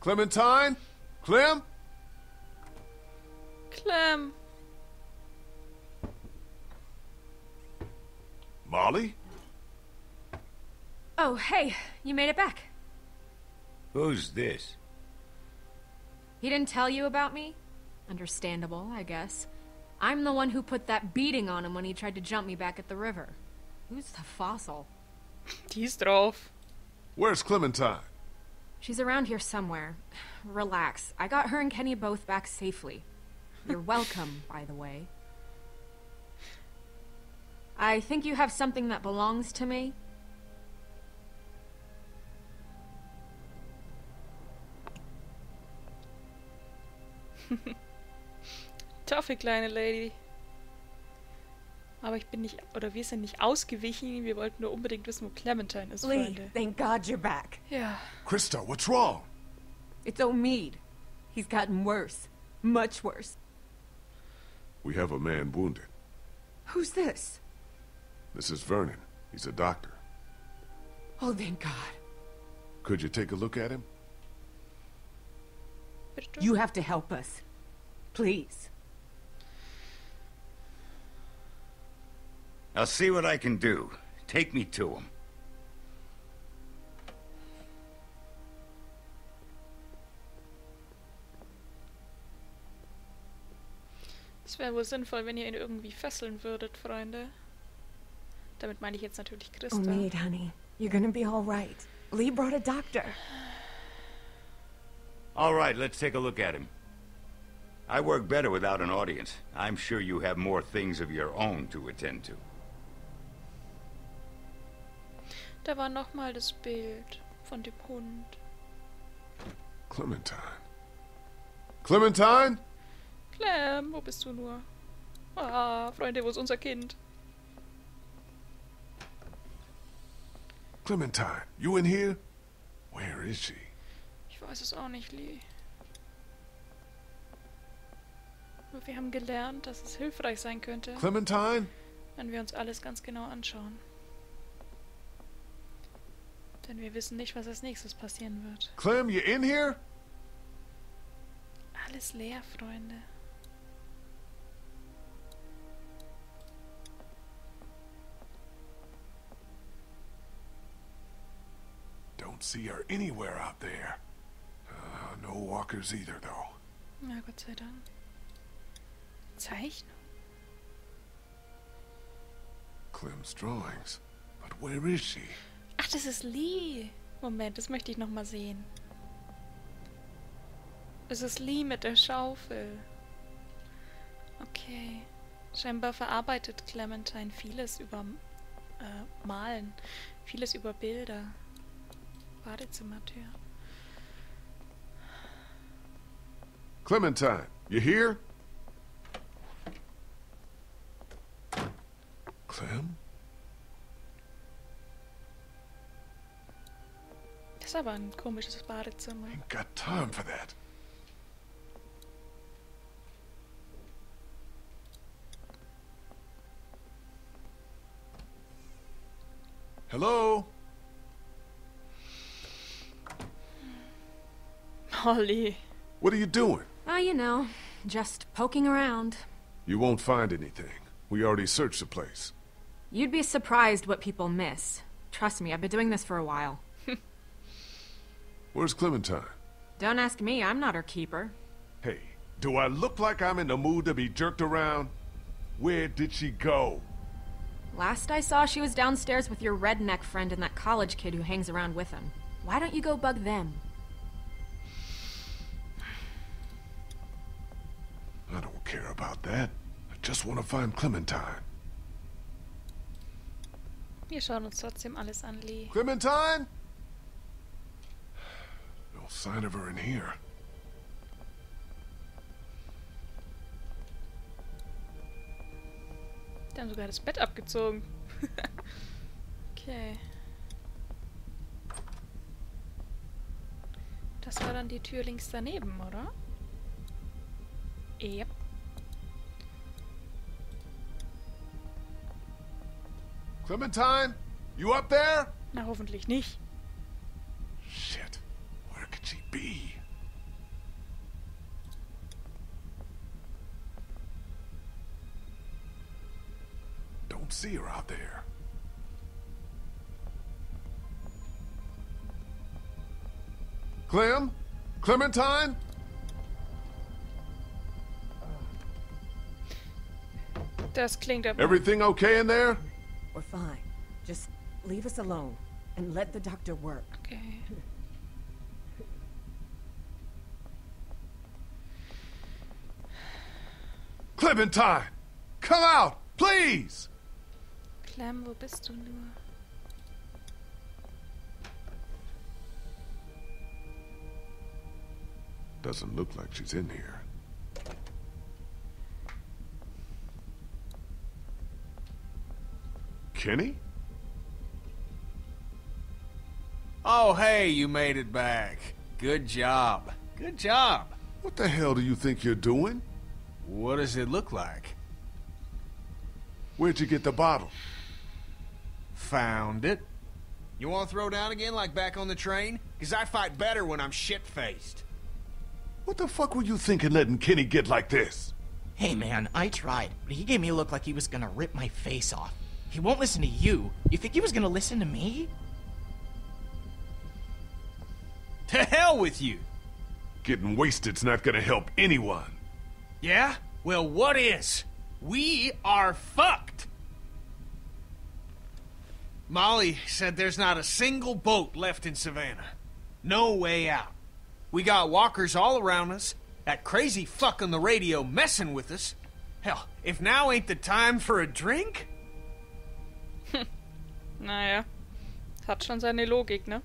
Clementine? Clem? Clem. Molly? Oh, hey, you made it back. Who's this? He didn't tell you about me? Understandable, I guess. I'm the one who put that beating on him when he tried to jump me back at the river. Who's the fossil? Die drauf. Where's Clementine? She's around here somewhere. Relax. I got her and Kenny both back safely. You're welcome, by the way. I think you have something that belongs to me. Toffe kleine Lady. Aber ich bin nicht, oder wir sind nicht ausgewichen. Wir wollten nur unbedingt wissen, wo Clementine ist, Lee, Freunde. thank God you're back. Ja. Krista, what's wrong? It's Omid. He's gotten worse. Much worse. We have a man wounded. Who's this? This is Vernon. He's a doctor. Oh, thank God. Could you take a look at him? You have to help us. Please. I'll see what I can do. Take me to him. Es wäre wohl sinnvoll, wenn ihr ihn irgendwie fesseln würdet, Freunde. Damit meine ich jetzt natürlich Christa. Oh, Omid, honey. You're gonna be all right. Lee brought a doctor. All right, let's take a look at him. I work better without an audience. I'm sure you have more things of your own to attend to. Da war nochmal das Bild von dem Hund. Clementine. Clementine? Clem, wo bist du nur? Ah, Freunde, wo ist unser Kind? Clementine, you in here? Where is she? Ich weiß es auch nicht, Lee. Aber wir haben gelernt, dass es hilfreich sein könnte, Clementine? wenn wir uns alles ganz genau anschauen. Denn wir wissen nicht, was als nächstes passieren wird. Clem, you in here? Alles leer, Freunde. Don't see her anywhere out there. Uh, no walkers either, though. Na, Gott sei Dank. Zeichnung? Clem's drawings. But where is she? Das ist Lee. Moment, das möchte ich noch mal sehen. Es ist Lee mit der Schaufel. Okay. Scheinbar verarbeitet Clementine vieles über äh, Malen, vieles über Bilder. Badezimmertür. Clementine, you here? Clem? Ist aber ein komisches Badezimmer. Ain't got time for that. Hello? Molly. What are you doing? Ah, you know, just poking around. You won't find anything. We already searched the place. You'd be surprised what people miss. Trust me, I've been doing this for a while. Where's Clementine? Don't ask me, I'm not her keeper. Hey, do I look like I'm in the mood to be jerked around? Where did she go? Last I saw, she was downstairs with your redneck friend and that college kid who hangs around with him. Why don't you go bug them? I don't care about that. I just want to find Clementine. Wir schauen uns trotzdem alles an, Lee. Clementine? Sign of her in here. Die haben sogar das Bett abgezogen. okay. Das war dann die Tür links daneben, oder? Yep. Clementine? You up there? Na, hoffentlich nicht. Shit. be? Don't see her out there. Clem? Clementine? Das klingt aber... Everything okay in there? We're fine. Just leave us alone and let the doctor work. Okay. Clementine! Come out, please! Clem, wo bist du nur? Doesn't look like she's in here. Kenny? Oh, hey, you made it back. Good job. Good job. What the hell do you think you're doing? What does it look like? Where'd you get the bottle? Found it. You want to throw down again like back on the train? Because I fight better when I'm shit-faced. What the fuck were you thinking letting Kenny get like this? Hey man, I tried, but he gave me a look like he was gonna rip my face off. He won't listen to you. You think he was gonna listen to me? To hell with you. Getting wasted's not gonna help anyone. Yeah? Well, what is? We are fucked. Molly said there's not a single boat left in Savannah. No way out. We got walkers all around us, that crazy fuck on the radio messing with us. Hell, if now ain't the time for a drink? Naja. Hat schon seine Logik, ne?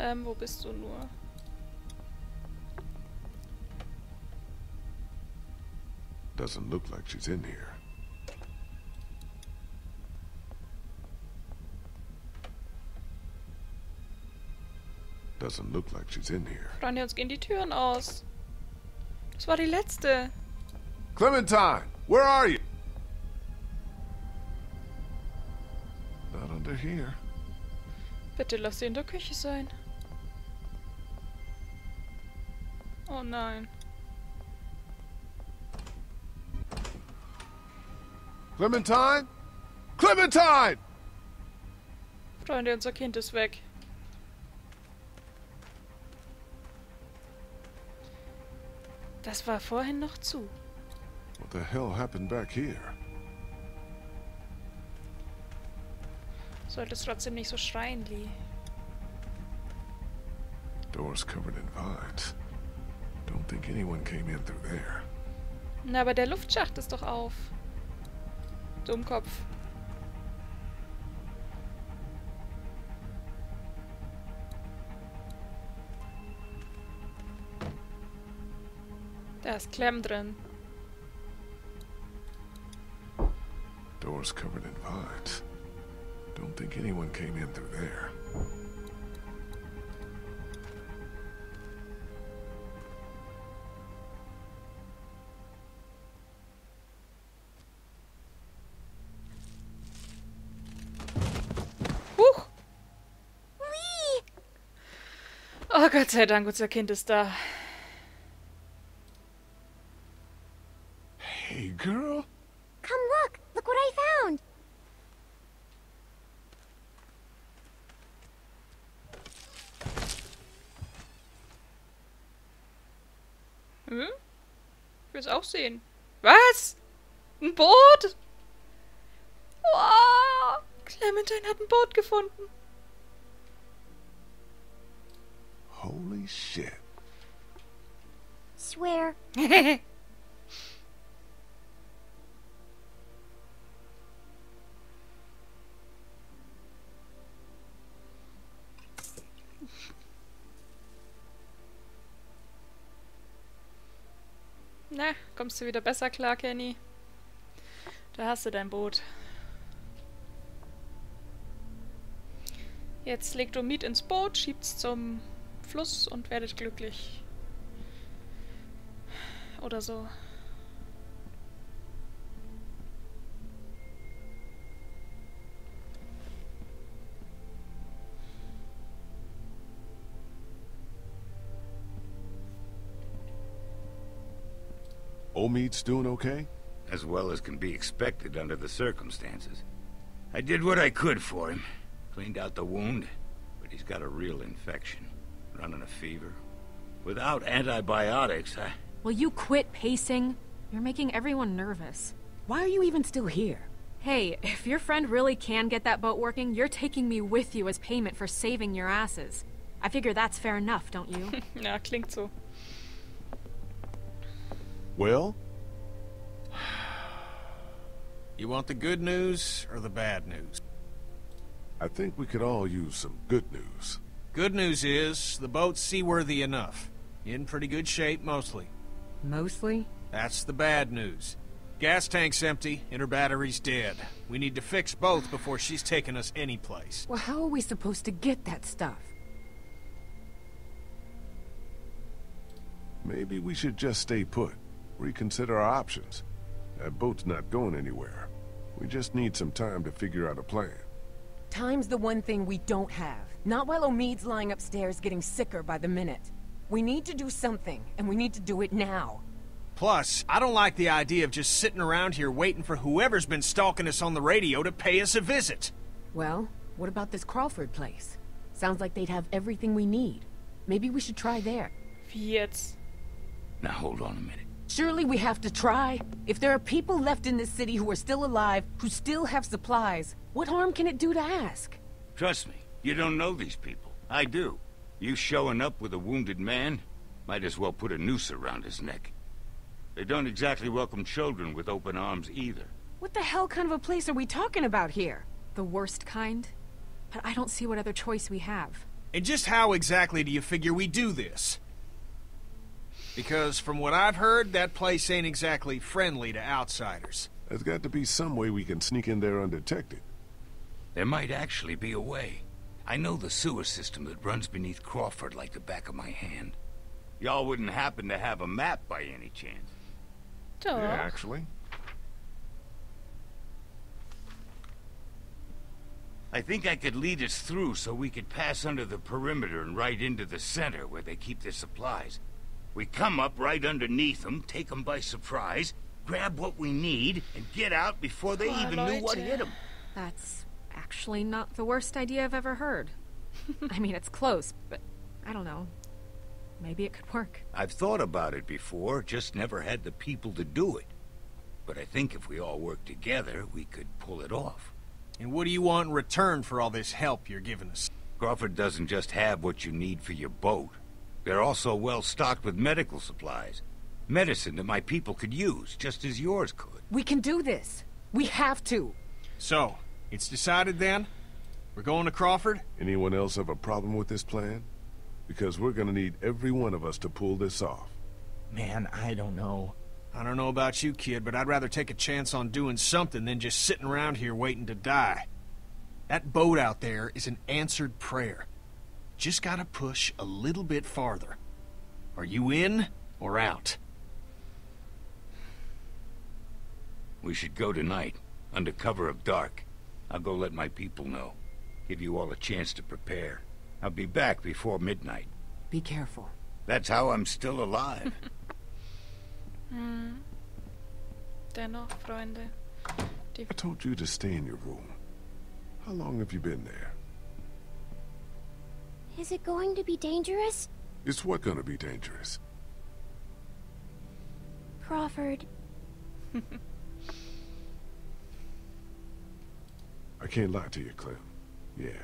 Clem, wo bist du nur? Doesn't look like she's in here. Doesn't look like she's in here. Freunde, uns gehen die Türen aus. Das war die letzte. Clementine, where are you? Not under here. Bitte lass sie in der Küche sein. Oh nein. Clementine? Clementine! Freunde, unser Kind ist weg. Das war vorhin noch zu. What the hell happened back here? Solltest trotzdem nicht so schreien, Lee. Doors covered in vines. Don't think anyone came in through there. Na, aber der Luftschacht ist doch auf. Dummkopf. Da ist Clem drin. Doors covered in vines. Don't think anyone came in through there. Oh Gott sei Dank, unser Kind ist da. Hey, girl. Come look! Look what I found! Hm? Ich will es auch sehen. Was? Ein Boot? Wow! Clementine hat ein Boot gefunden. Holy shit. Swear. Na, kommst du wieder besser klar, Kenny? Da hast du dein Boot. Jetzt legt Omid ins Boot, schiebt's zum Fluss und werdet glücklich. Oder so. Omid's doing okay? As well as can be expected under the circumstances. I did what I could for him. Cleaned out the wound, but he's got a real infection. Running a fever. Without antibiotics, I... Will you quit pacing? You're making everyone nervous. Why are you even still here? Hey, if your friend really can get that boat working, you're taking me with you as payment for saving your asses. I figure that's fair enough, don't you? Ja, klingt so. Well, You want the good news or the bad news? I think we could all use some good news. Good news is, the boat's seaworthy enough. In pretty good shape, mostly. Mostly? That's the bad news. Gas tank's empty, and her battery's dead. We need to fix both before she's taking us anyplace. Well, how are we supposed to get that stuff? Maybe we should just stay put. Reconsider our options. That boat's not going anywhere. We just need some time to figure out a plan. Time's the one thing we don't have. Not while Omid's lying upstairs getting sicker by the minute. We need to do something, and we need to do it now. Plus, I don't like the idea of just sitting around here waiting for whoever's been stalking us on the radio to pay us a visit. Well, what about this Crawford place? Sounds like they'd have everything we need. Maybe we should try there. Wie jetzt? Now hold on a minute. Surely we have to try. If there are people left in this city who are still alive, who still have supplies, what harm can it do to ask? Trust me, you don't know these people. I do. You showing up with a wounded man? Might as well put a noose around his neck. They don't exactly welcome children with open arms either. What the hell kind of a place are we talking about here? the worst kind? But I don't see what other choice we have. And just how exactly do you figure we do this? Because from what I've heard, that place ain't exactly friendly to outsiders. There's got to be some way we can sneak in there undetected. There might actually be a way. I know the sewer system that runs beneath Crawford like the back of my hand. Y'all wouldn't happen to have a map by any chance. Doch. Yeah, actually. I think I could lead us through so we could pass under the perimeter and right into the center where they keep their supplies. We come up right underneath them, take them by surprise, grab what we need, and get out before they Oh, even knew what Leute. hit them. That's actually not the worst idea I've ever heard. I mean, it's close, but I don't know. Maybe it could work. I've thought about it before, just never had the people to do it. But I think if we all work together, we could pull it off. And what do you want in return for all this help you're giving us? Crawford doesn't just have what you need for your boat. They're also well stocked with medical supplies. Medicine that my people could use, just as yours could. We can do this. We have to. So, it's decided then? We're going to Crawford? Anyone else have a problem with this plan? Because we're gonna need every one of us to pull this off. Man, I don't know. I don't know about you, kid, but I'd rather take a chance on doing something than just sitting around here waiting to die. That boat out there is an answered prayer. Just gotta push a little bit farther. Are you in or out? We should go tonight, under cover of dark. I'll go let my people know. Give you all a chance to prepare. I'll be back before midnight. Be careful. That's how I'm still alive. Mm. Dennoch, Freunde. Die I told you to stay in your room. How long have you been there? Is it going to be dangerous? It's what gonna be dangerous? Crawford, I can't lie to you, Clem. Yeah,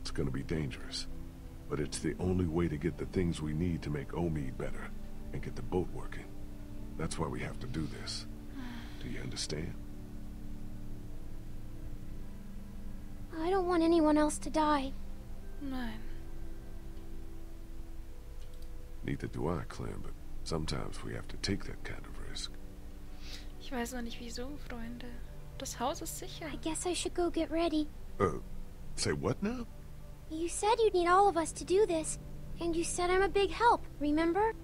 it's gonna be dangerous. But it's the only way to get the things we need to make Omid better and get the boat working. That's why we have to do this. Do you understand? I don't want anyone else to die. Nein. Neither do I, Clem, but sometimes we have to take that kind of risk. Ich weiß noch nicht wieso, Freunde. Das Haus ist sicher. I guess I should go get ready. Uh, say what now? You said you'd need all of us to do this, and you said I'm a big help, remember?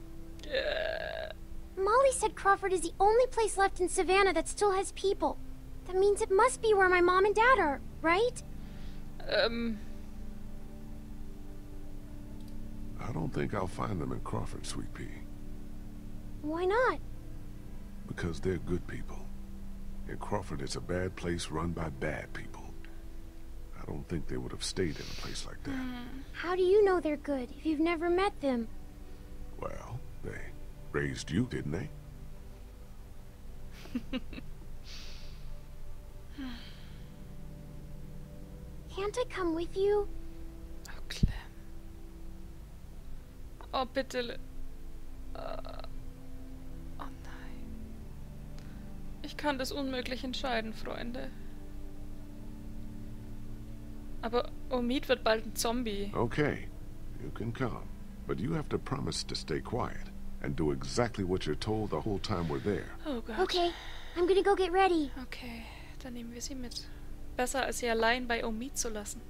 Äh, Molly said Crawford is the only place left in Savannah that still has people. That means it must be where my mom and dad are, right? Um... I don't think I'll find them in Crawford, Sweet Pea. Why not? because they're good people. And Crawford is a bad place run by bad people. I don't think they would have stayed in a place like that. Hmm. How do you know they're good if you've never met them? Well, they raised you, didn't they? Can't I come with you? Oh, Clem. Oh, bitte. Le- uh, Ich kann das unmöglich entscheiden, Freunde. Aber Omid wird bald ein Zombie. Okay, you can come. But you have to promise to stay quiet and do exactly what you're told the whole time we're there. Oh Gott. Okay, I'm gonna go get ready. Okay, dann nehmen wir sie mit. Besser als sie allein bei Omid zu lassen.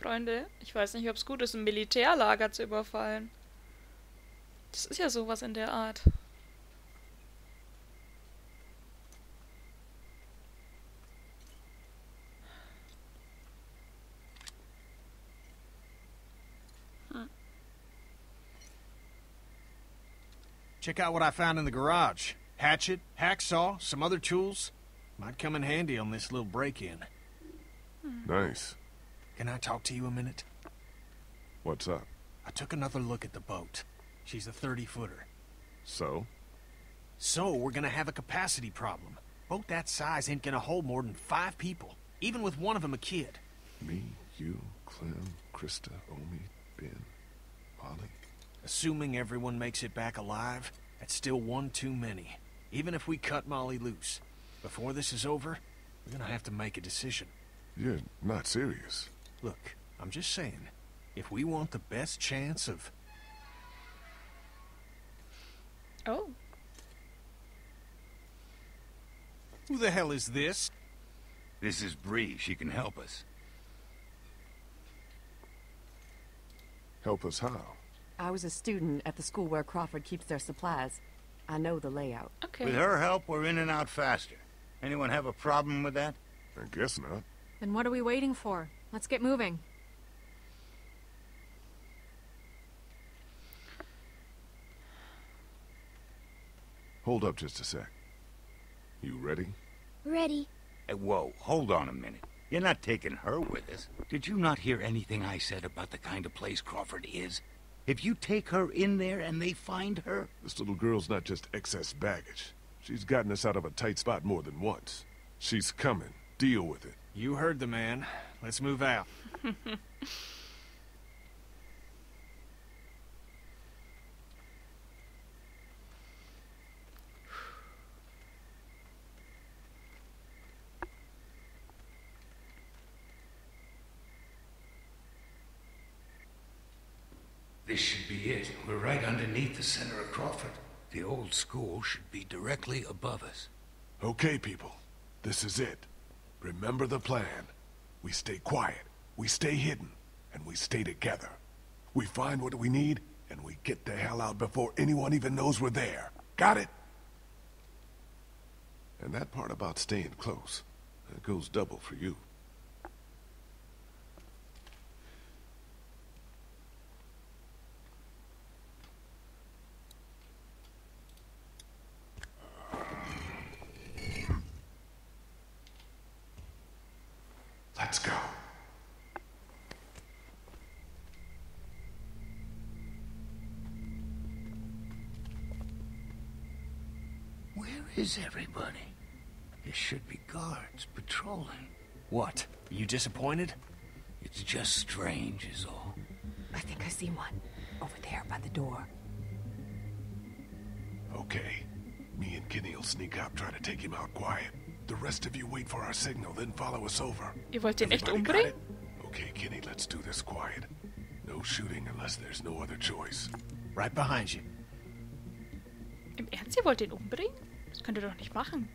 Freunde, ich weiß nicht, ob es gut ist, ein Militärlager zu überfallen. Das ist ja sowas in der Art. Check out what I found in the garage. Hatchet, hacksaw, some other tools. Might come in handy on this little break-in. Nice. Can I talk to you a minute? What's up? I took another look at the boat. She's a 30-footer. So? So, we're gonna have a capacity problem. Boat that size ain't gonna hold more than five people, even with one of them a kid. Me, you, Clem, Christa, Omi, Ben, Molly. Assuming everyone makes it back alive, that's still one too many. Even if we cut Molly loose. Before this is over, we're gonna have to make a decision. You're not serious. Look, I'm just saying, if we want the best chance of... Oh, Who the hell is this? This is Brie. She can help us. Help us how? I was a student at the school where Crawford keeps their supplies. I know the layout. okay. With her help, we're in and out faster. Anyone have a problem with that? I guess not. Then what are we waiting for? Let's get moving. Hold up just a sec. You ready? Ready. Hey, whoa, hold on a minute. You're not taking her with us. Did you not hear anything I said about the kind of place Crawford is? If you take her in there and they find her, This little girl's not just excess baggage. She's gotten us out of a tight spot more than once. She's coming. Deal with it. You heard the man. Let's move out. this should be it. We're right underneath the center of Crawford. The old school should be directly above us. Okay, people. This is it. Remember the plan. We stay quiet, we stay hidden, and we stay together. We find what we need, and we get the hell out before anyone even knows we're there. Got it? And that part about staying close, that goes double for you. Let's go. Where is everybody? There should be guards patrolling. What? You disappointed? It's just strange, is all. I think I see one. Over there by the door. Okay. Me and Kenny will sneak up, try to take him out quiet. The rest of you wait for our signal, then follow us over. Ihr wollt den echt Everybody umbringen? Okay, Kenny, let's do this quiet. No shooting unless there's no other choice. Right behind you. Im Ernst, ihr wollt den umbringen? Das könnt ihr doch nicht machen.